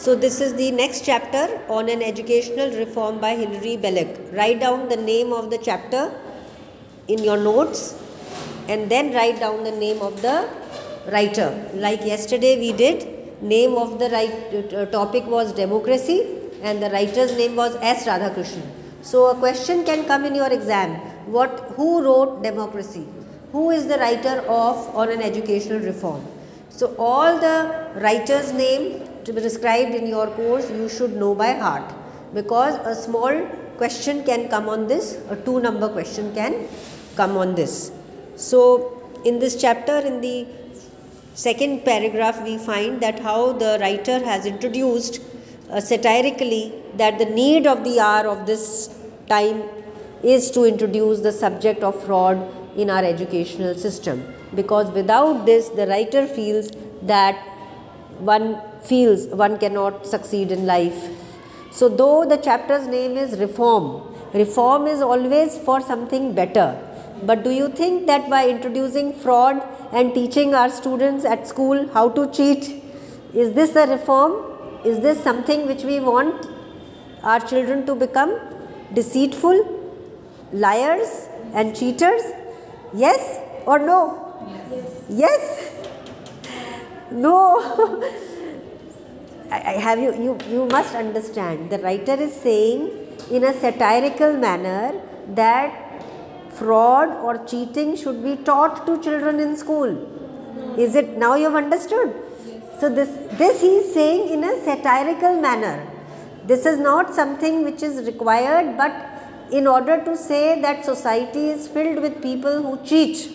So, this is the next chapter on an educational reform by Hilary Belloc. Write down the name of the chapter in your notes and then write down the name of the writer. Like yesterday we did, name of the right, uh, topic was democracy and the writer's name was S. Radhakrishnan. So, a question can come in your exam. What, who wrote democracy? Who is the writer of on an educational reform? So, all the writer's name to be described in your course you should know by heart because a small question can come on this, a two number question can come on this. So, in this chapter, in the second paragraph, we find that how the writer has introduced uh, satirically that the need of the hour of this time is to introduce the subject of fraud in our educational system because without this the writer feels that one feels one cannot succeed in life. So, though the chapter's name is reform, reform is always for something better. But do you think that by introducing fraud and teaching our students at school how to cheat, is this a reform? Is this something which we want our children to become? Deceitful, liars, and cheaters? Yes or no? Yes? yes? No. I, have you, you, you must understand the writer is saying in a satirical manner that fraud or cheating should be taught to children in school. Is it now you have understood? So this, this he is saying in a satirical manner. This is not something which is required but in order to say that society is filled with people who cheat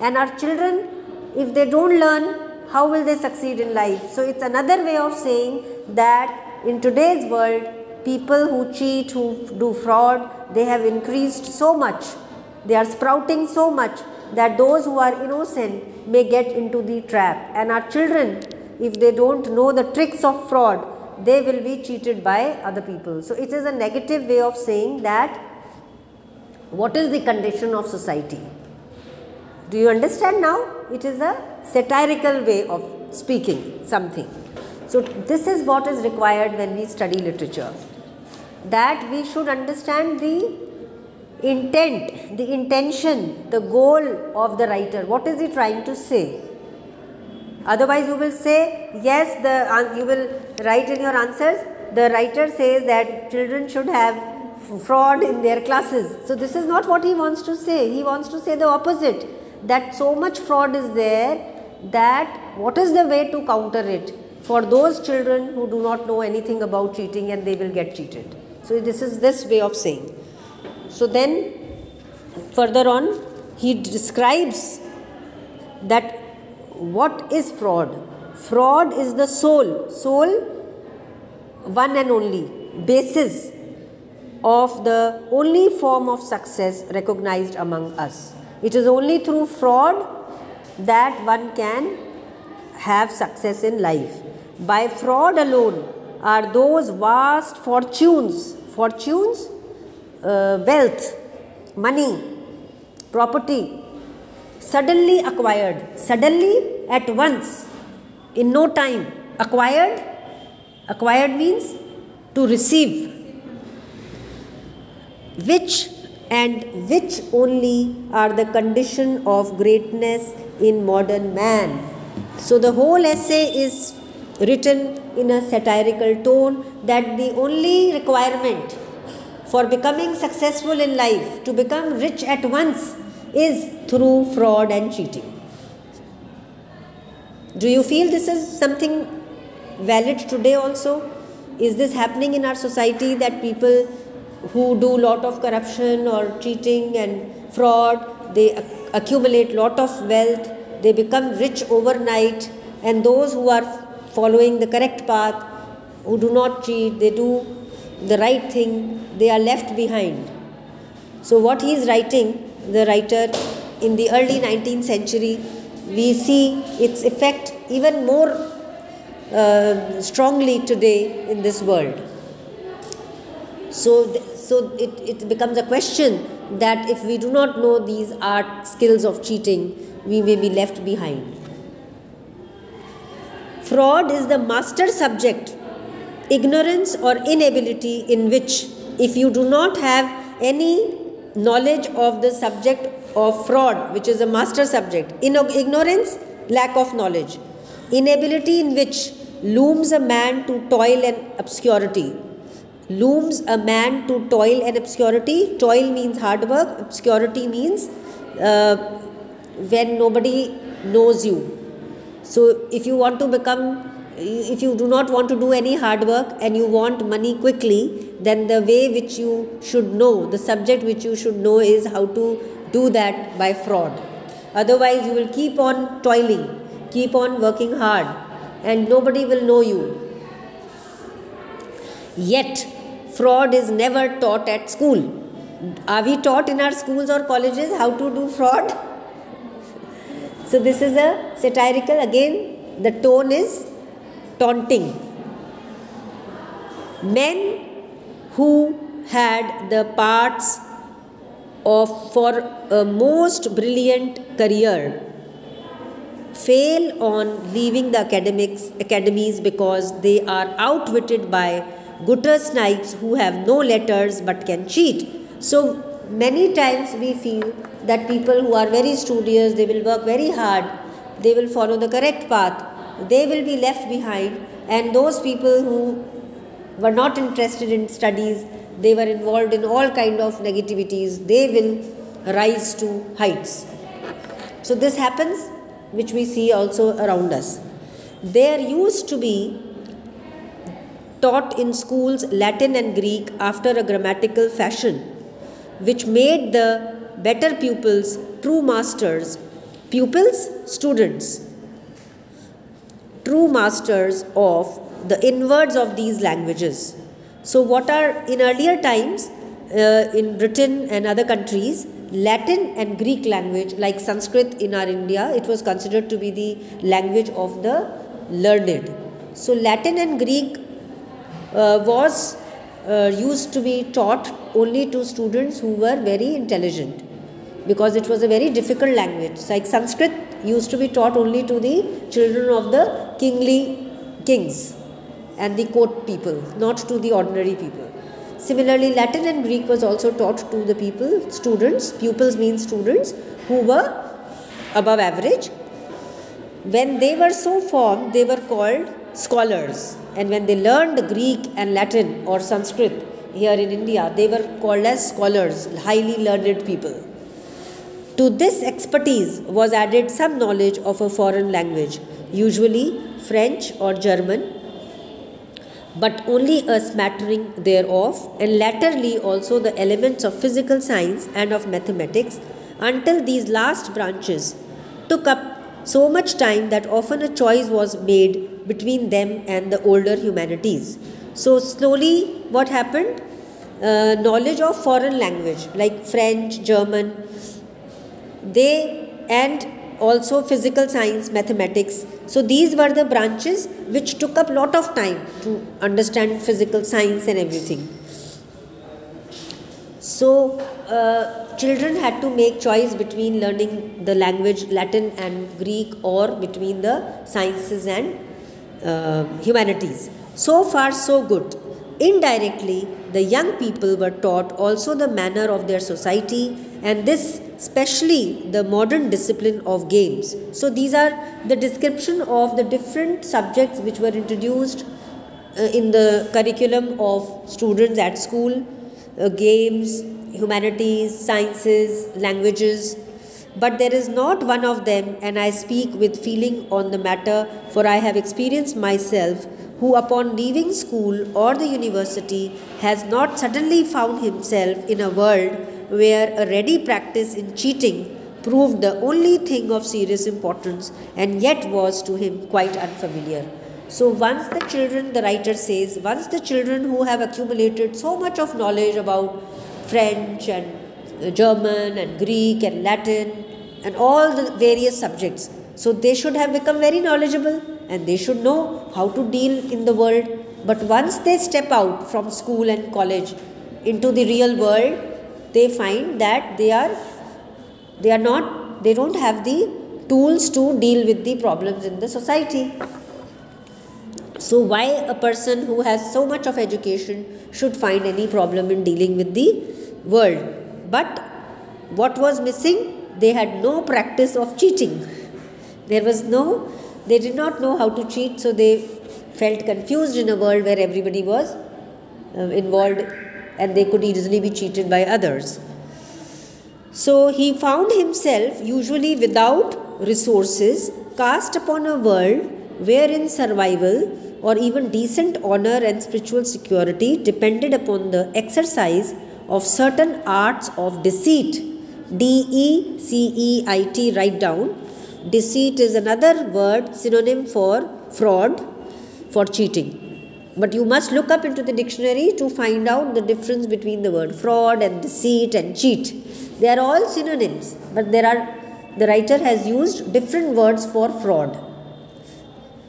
and our children if they don't learn how will they succeed in life? So, it is another way of saying that in today's world, people who cheat, who do fraud, they have increased so much, they are sprouting so much that those who are innocent may get into the trap. And our children, if they don't know the tricks of fraud, they will be cheated by other people. So, it is a negative way of saying that what is the condition of society. Do you understand now? It is a satirical way of speaking something. So, this is what is required when we study literature that we should understand the intent, the intention, the goal of the writer. What is he trying to say? Otherwise, you will say, yes, the uh, you will write in your answers. The writer says that children should have fraud in their classes. So, this is not what he wants to say. He wants to say the opposite that so much fraud is there that what is the way to counter it for those children who do not know anything about cheating and they will get cheated. So, this is this way of saying. So, then further on he describes that what is fraud? Fraud is the sole, sole one and only basis of the only form of success recognized among us. It is only through fraud that one can have success in life. By fraud alone are those vast fortunes, fortunes, uh, wealth, money, property, suddenly acquired, suddenly at once, in no time, acquired. Acquired means to receive, which and which only are the condition of greatness in modern man. So, the whole essay is written in a satirical tone that the only requirement for becoming successful in life, to become rich at once, is through fraud and cheating. Do you feel this is something valid today also? Is this happening in our society that people who do lot of corruption or cheating and fraud, they accumulate lot of wealth, they become rich overnight and those who are following the correct path, who do not cheat, they do the right thing, they are left behind. So what he is writing, the writer in the early 19th century, we see its effect even more uh, strongly today in this world. So, so it, it becomes a question that if we do not know these art skills of cheating, we may be left behind. Fraud is the master subject ignorance or inability in which if you do not have any knowledge of the subject of fraud which is a master subject in ignorance lack of knowledge inability in which looms a man to toil and obscurity looms a man to toil and obscurity. Toil means hard work obscurity means uh, when nobody knows you. So if you want to become if you do not want to do any hard work and you want money quickly then the way which you should know the subject which you should know is how to do that by fraud. Otherwise you will keep on toiling keep on working hard and nobody will know you yet fraud is never taught at school. Are we taught in our schools or colleges how to do fraud? So this is a satirical. Again the tone is taunting. Men who had the parts of for a most brilliant career fail on leaving the academics academies because they are outwitted by gutter snipes who have no letters but can cheat. So many times we feel that people who are very studious, they will work very hard, they will follow the correct path, they will be left behind and those people who were not interested in studies they were involved in all kind of negativities they will rise to heights. So this happens which we see also around us. There used to be taught in schools latin and greek after a grammatical fashion which made the better pupils true masters pupils students true masters of the inwards of these languages. So, what are in earlier times uh, in Britain and other countries, Latin and Greek language, like Sanskrit in our India, it was considered to be the language of the learned. So, Latin and Greek was uh, used to be taught only to students who were very intelligent because it was a very difficult language. Like Sanskrit used to be taught only to the children of the kingly kings and the court people, not to the ordinary people. Similarly, Latin and Greek was also taught to the people, students, pupils mean students, who were above average. When they were so formed, they were called scholars. And when they learned Greek and Latin or Sanskrit here in India, they were called as scholars, highly learned people. To this expertise was added some knowledge of a foreign language, usually French or German, but only a smattering thereof, and latterly also the elements of physical science and of mathematics, until these last branches took up so much time that often a choice was made between them and the older humanities. So, slowly, what happened? Uh, knowledge of foreign language like French, German, they and also physical science mathematics so these were the branches which took up lot of time to understand physical science and everything so uh, children had to make choice between learning the language latin and greek or between the sciences and uh, humanities so far so good indirectly the young people were taught also the manner of their society and this especially the modern discipline of games. So these are the description of the different subjects which were introduced uh, in the curriculum of students at school, uh, games, humanities, sciences, languages. But there is not one of them, and I speak with feeling on the matter, for I have experienced myself, who upon leaving school or the university has not suddenly found himself in a world where a ready practice in cheating proved the only thing of serious importance and yet was to him quite unfamiliar. So, once the children, the writer says, once the children who have accumulated so much of knowledge about French and German and Greek and Latin and all the various subjects, so they should have become very knowledgeable and they should know how to deal in the world. But once they step out from school and college into the real world, they find that they are they are not they don't have the tools to deal with the problems in the society So, why a person who has so much of education should find any problem in dealing with the world? But what was missing? They had no practice of cheating. There was no, they did not know how to cheat, so they felt confused in a world where everybody was uh, involved and they could easily be cheated by others. So he found himself, usually without resources, cast upon a world wherein survival or even decent honor and spiritual security depended upon the exercise of certain arts of deceit. D E C E I T, write down. Deceit is another word synonym for fraud, for cheating. But you must look up into the dictionary to find out the difference between the word fraud and deceit and cheat. They are all synonyms, but there are the writer has used different words for fraud.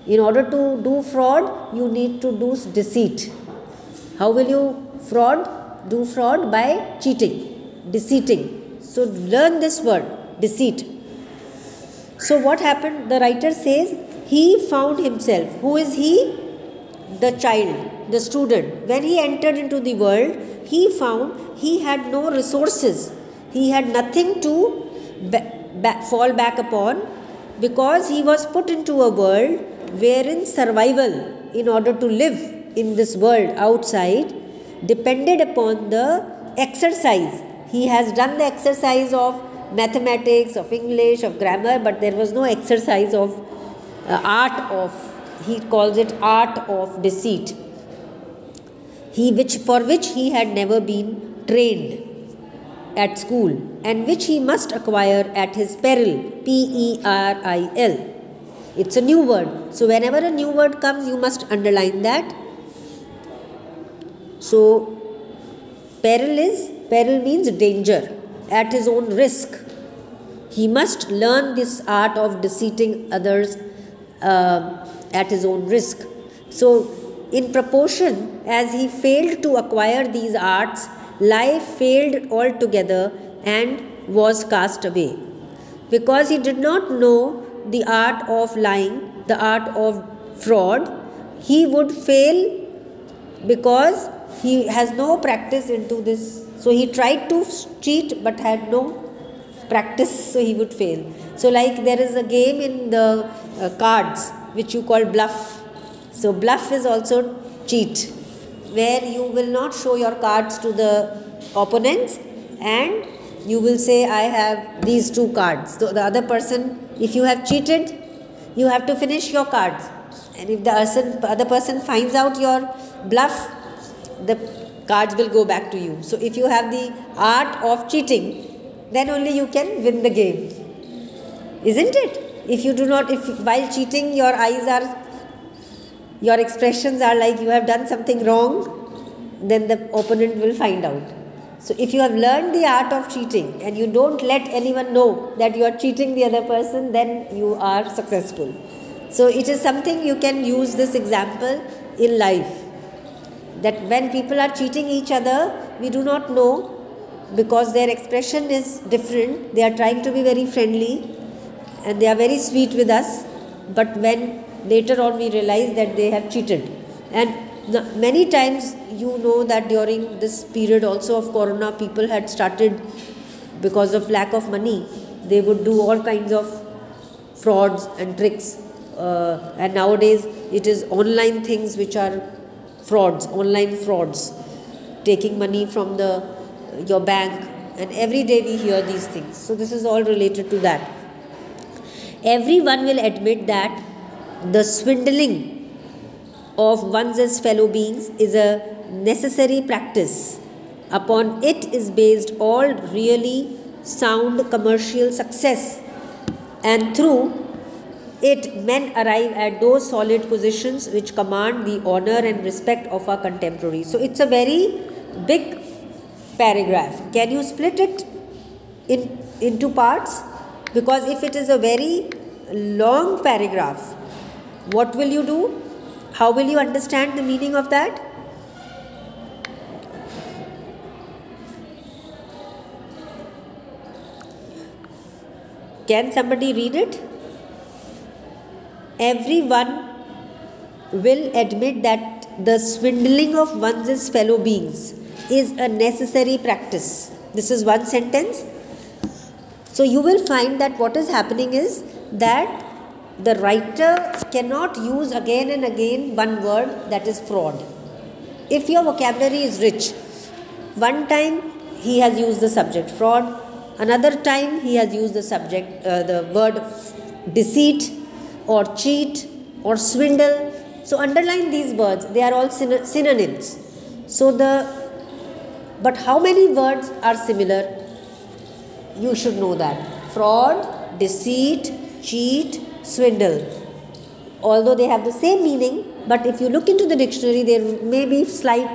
In order to do fraud, you need to do deceit. How will you fraud? Do fraud by cheating, deceiting So learn this word, deceit. So what happened? The writer says he found himself. Who is he? The child, the student. When he entered into the world, he found he had no resources. He had nothing to fall back upon because he was put into a world wherein survival in order to live in this world outside depended upon the exercise. He has done the exercise of mathematics, of English, of grammar, but there was no exercise of uh, art of, he calls it art of deceit. He which for which he had never been trained at school and which he must acquire at his peril. P E R I L. It's a new word. So, whenever a new word comes, you must underline that. So, peril is, peril means danger at his own risk. He must learn this art of deceiving others uh, at his own risk. So, in proportion as he failed to acquire these arts, life failed altogether and was cast away. Because he did not know the art of lying, the art of fraud, he would fail because he has no practice into this. So he tried to cheat but had no practice, so he would fail. So, like there is a game in the uh, cards which you call bluff. So, bluff is also cheat, where you will not show your cards to the opponents and you will say, I have these two cards. So, the other person if you have cheated, you have to finish your cards. And if the other person finds out your bluff, the cards will go back to you. So if you have the art of cheating, then only you can win the game. Isn't it? If you do not, if while cheating your eyes are, your expressions are like you have done something wrong, then the opponent will find out. So, if you have learned the art of cheating and you don't let anyone know that you are cheating the other person, then you are successful. So, it is something you can use this example in life. That when people are cheating each other, we do not know because their expression is different. They are trying to be very friendly and they are very sweet with us. But when later on we realize that they have cheated. And many times you know that during this period also of corona people had started because of lack of money they would do all kinds of frauds and tricks uh, and nowadays it is online things which are frauds online frauds taking money from the uh, your bank and every day we hear these things. So this is all related to that. Everyone will admit that the swindling of one's fellow beings is a necessary practice. Upon it is based all really sound commercial success, and through it men arrive at those solid positions which command the honor and respect of our contemporaries. So it's a very big paragraph. Can you split it in into parts? Because if it is a very long paragraph, what will you do? How will you understand the meaning of that? Can somebody read it? Everyone will admit that the swindling of one's fellow beings is a necessary practice. This is one sentence. So you will find that what is happening is that the writer cannot use again and again one word that is fraud. If your vocabulary is rich, one time he has used the subject fraud, another time he has used the subject, uh, the word deceit or cheat or swindle. So underline these words, they are all synonyms. So the but how many words are similar? You should know that. Fraud, deceit, cheat, swindle. Although they have the same meaning, but if you look into the dictionary, there may be slight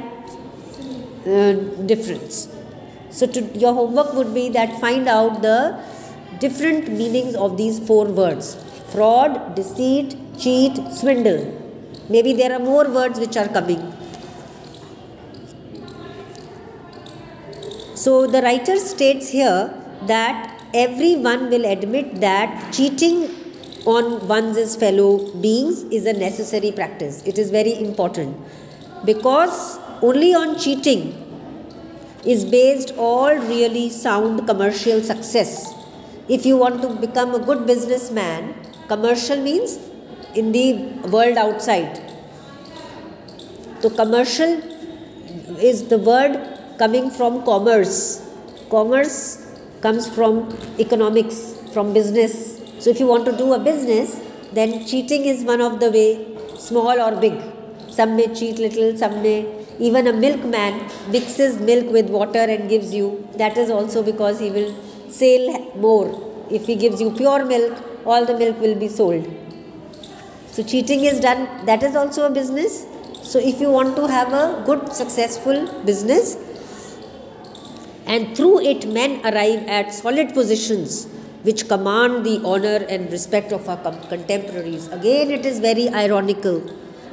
uh, difference. So to, your homework would be that find out the different meanings of these four words fraud, deceit, cheat, swindle. Maybe there are more words which are coming. So the writer states here that everyone will admit that cheating on one's fellow beings is a necessary practice. It is very important because only on cheating is based all really sound commercial success. If you want to become a good businessman, commercial means in the world outside. So, commercial is the word coming from commerce. Commerce comes from economics, from business. So if you want to do a business, then cheating is one of the way, small or big. Some may cheat little, some may. Even a milkman mixes milk with water and gives you. That is also because he will sell more. If he gives you pure milk, all the milk will be sold. So cheating is done. That is also a business. So if you want to have a good, successful business, and through it men arrive at solid positions which command the honor and respect of our contemporaries. Again, it is very ironical.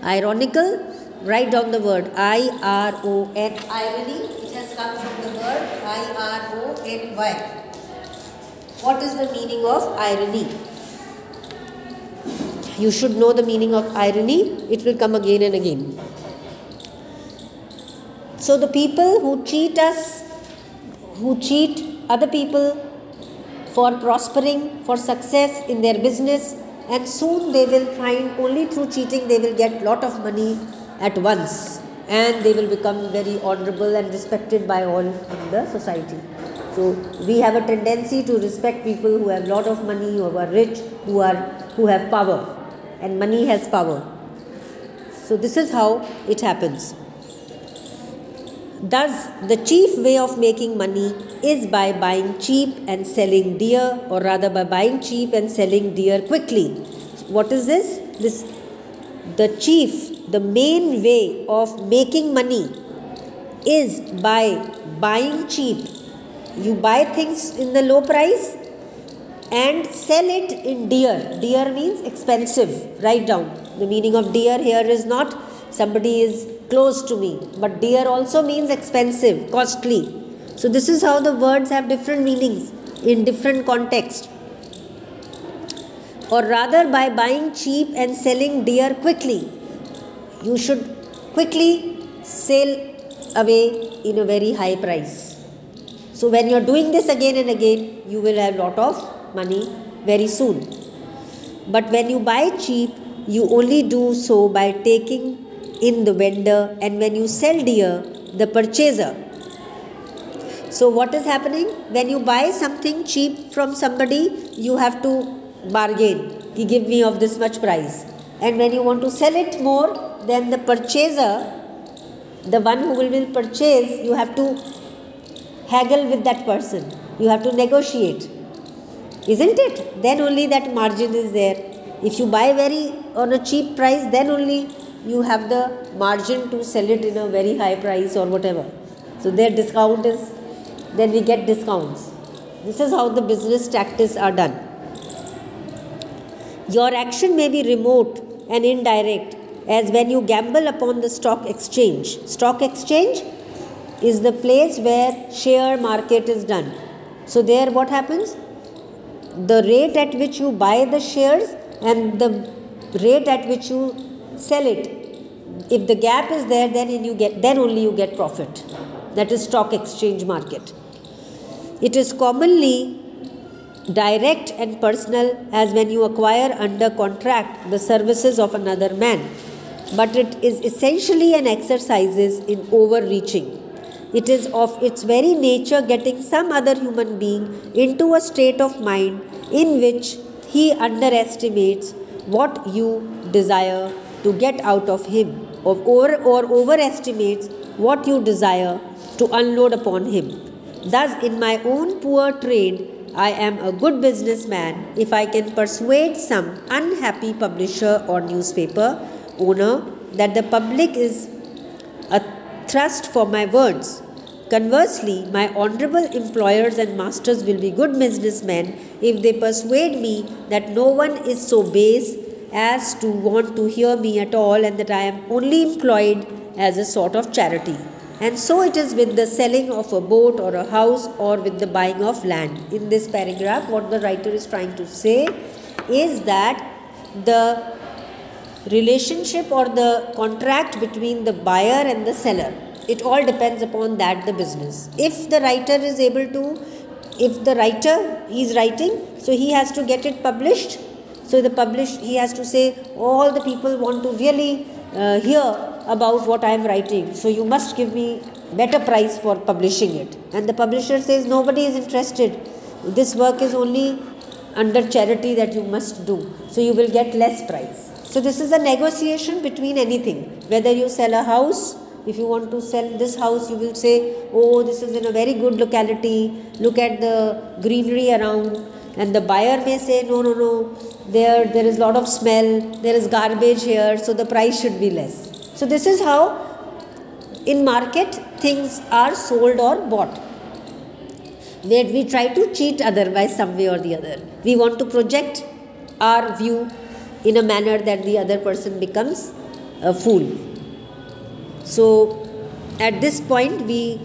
Ironical, write down the word I R O N. Irony, it has come from the word I R O N Y. What is the meaning of irony? You should know the meaning of irony, it will come again and again. So, the people who cheat us, who cheat other people, for prospering, for success in their business, and soon they will find only through cheating they will get lot of money at once and they will become very honorable and respected by all in the society. So we have a tendency to respect people who have lot of money, who are rich, who are who have power, and money has power. So this is how it happens. Thus, the chief way of making money is by buying cheap and selling dear, or rather by buying cheap and selling dear quickly. What is this? This the chief, the main way of making money is by buying cheap. You buy things in the low price and sell it in dear. Dear means expensive. Write down. The meaning of dear here is not somebody is close to me. But dear also means expensive, costly. So this is how the words have different meanings in different context. Or rather by buying cheap and selling dear quickly. You should quickly sell away in a very high price. So when you are doing this again and again, you will have lot of money very soon. But when you buy cheap, you only do so by taking in the vendor and when you sell dear the purchaser. So what is happening? When you buy something cheap from somebody you have to bargain. He give me of this much price. And when you want to sell it more then the purchaser the one who will, will purchase you have to haggle with that person. You have to negotiate isn't it then only that margin is there if you buy very on a cheap price then only you have the margin to sell it in a very high price or whatever. So their discount is, then we get discounts. This is how the business tactics are done. Your action may be remote and indirect as when you gamble upon the stock exchange. Stock exchange is the place where share market is done. So there what happens? The rate at which you buy the shares and the rate at which you sell it. If the gap is there then you get then only you get profit. That is stock exchange market. It is commonly direct and personal as when you acquire under contract the services of another man. But it is essentially an exercise in overreaching it is of its very nature getting some other human being into a state of mind in which he underestimates what you desire to get out of him or, or, or overestimates what you desire to unload upon him. Thus, in my own poor trade, I am a good businessman if I can persuade some unhappy publisher or newspaper owner that the public is a thrust for my words. Conversely, my honorable employers and masters will be good businessmen if they persuade me that no one is so base as to want to hear me at all and that I am only employed as a sort of charity. And so it is with the selling of a boat or a house or with the buying of land. In this paragraph, what the writer is trying to say is that the relationship or the contract between the buyer and the seller. It all depends upon that the business. If the writer is able to if the writer is writing so he has to get it published. So the publish he has to say all the people want to really uh, hear about what i am writing. So you must give me better price for publishing it. And the publisher says nobody is interested. This work is only under charity that you must do. So you will get less price so this is a negotiation between anything whether you sell a house if you want to sell this house, you will say, oh, this is in a very good locality. Look at the greenery around. And the buyer may say, no, no, no, there, there is a lot of smell. There is garbage here. So the price should be less. So this is how in market things are sold or bought. Where we try to cheat other by some way or the other. We want to project our view in a manner that the other person becomes a fool. So at this point we